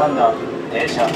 間が停車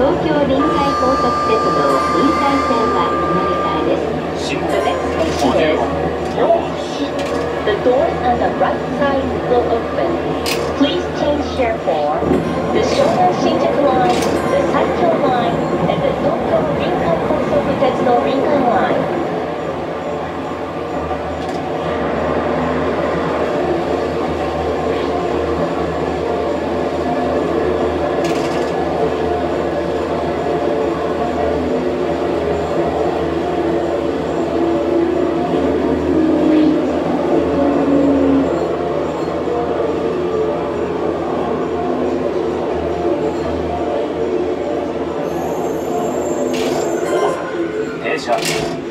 東京臨海高速鉄道臨海線は左側です。The next station is North. The doors on the right side will open. 停車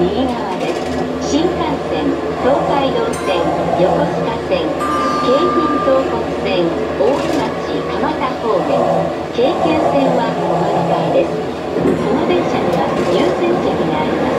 右側です新幹線東海道線横須賀線京浜東北線大井町蒲田方面京急線はお乗り換えですこの電車には優先席があります。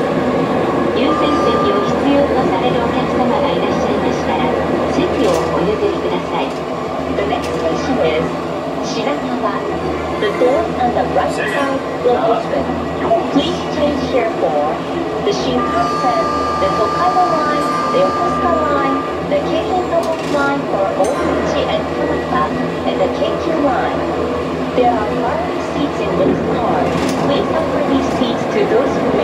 The Yokosuka line, the Keikei Tohoku line for Oguchi and Kamata, and the Keikyu line. There are priority seats in this car. Please offer these seats to those who